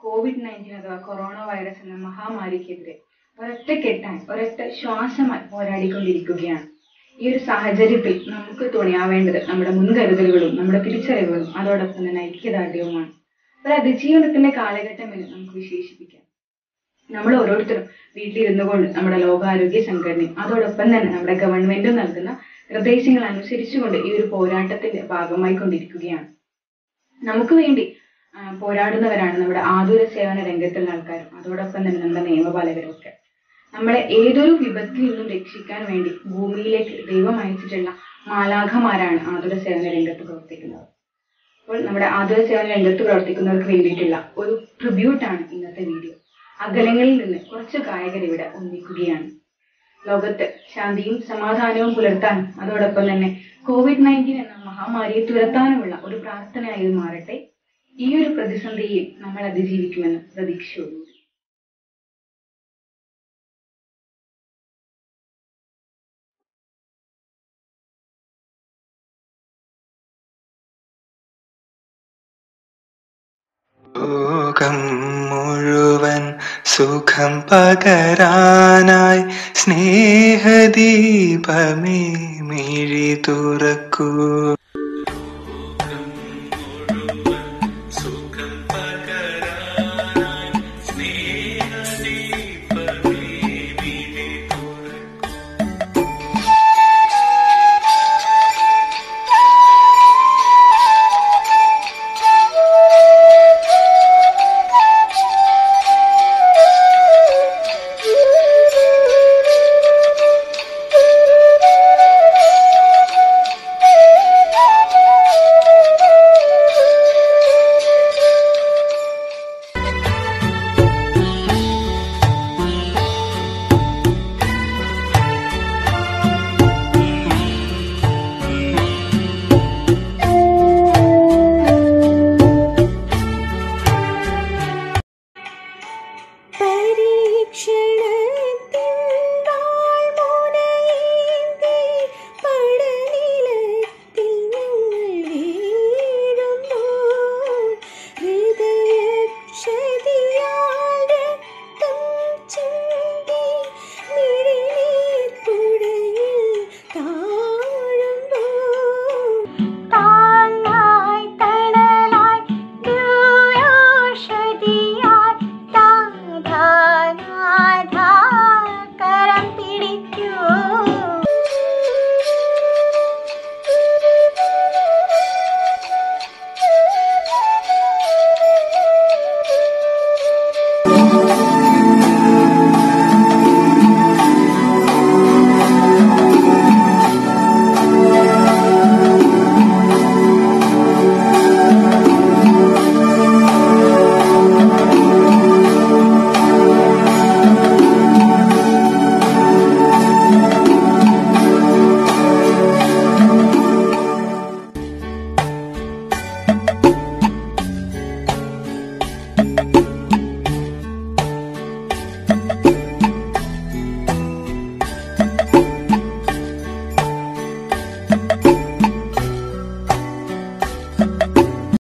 Covid nineteen അഥവാ corona virus എന്ന മഹാമാരിക്കെതിരെ ഒരൊറ്റക്കെട്ടായി ഒരൊറ്റ ശ്വാസമായി പോരാടിക്കൊണ്ടിരിക്കുകയാണ്. ഈ ഒരു സാഹചര്യത്തിൽ നമുക്ക് തുണയാവേണ്ടത് നമ്മുടെ മുൻകരുതലുകളും നമ്മുടെ തിരിച്ചറിവുകളും അതോടൊപ്പം തന്നെ ഐക്യദാർഢ്യവുമാണ്. ഒരു അതിജീവനത്തിന്റെ കാലഘട്ടം എന്ന് നമുക്ക് വിശേഷിപ്പിക്കാം. നമ്മൾ ഓരോരുത്തരും വീട്ടിലിരുന്നു കൊണ്ട് നമ്മുടെ ലോകാരോഗ്യ സംഘടനയും അതോടൊപ്പം തന്നെ നമ്മുടെ ഗവൺമെന്റും നൽകുന്ന നിർദ്ദേശങ്ങൾ അനുസരിച്ചുകൊണ്ട് ഈ ഒരു പോരാട്ടത്തിന്റെ ഭാഗമായി കൊണ്ടിരിക്കുകയാണ് നമുക്ക് വേണ്ടി പോരാടുന്നവരാണ് നമ്മുടെ ആതുര സേവന രംഗത്തുള്ള ആൾക്കാരും. അതോടൊപ്പം തന്നെ നമ്മുടെ നിയമപാലകരും ഒക്കെ നമ്മളെ ഏതൊരു വിപത്തിൽ നിന്നും രക്ഷിക്കാൻ വേണ്ടി ഭൂമിയിലേക്ക് ദൈവം അയച്ചിട്ടുള്ള മാലാഖമാരാണ് ആതുര സേവന രംഗത്ത് പ്രവർത്തിക്കുന്നത്. അപ്പോൾ നമ്മുടെ ആതുര സേവന രംഗത്ത് പ്രവർത്തിക്കുന്നവർക്ക് വേണ്ടിയിട്ടുള്ള ഒരു ട്രിബ്യൂട്ടാണ് ഇന്നത്തെ വീഡിയോ. അകലങ്ങളിൽ നിന്ന് കുറച്ച് ഗായകർ ഇവിടെ ഒന്നിക്കുകയാണ്. ലോകത്ത് ശാന്തിയും സമാധാനവും പുലർത്താൻ അതോടൊപ്പം തന്നെ കോവിഡ് നയന്റീൻ എന്ന മഹാമാരിയെ തുരത്താനുമുള്ള ഒരു പ്രാർത്ഥനയായി മാറട്ടെ. ഈ ഒരു പ്രതിസന്ധിയിൽ നമ്മൾ അതിജീവിക്കുമെന്ന് പ്രതീക്ഷയുള്ളൂ ലോകം മുഴുവൻ സുഖം പകരാനായി സ്നേഹദീപമേ മിഴി തുറക്കൂ परीक्षण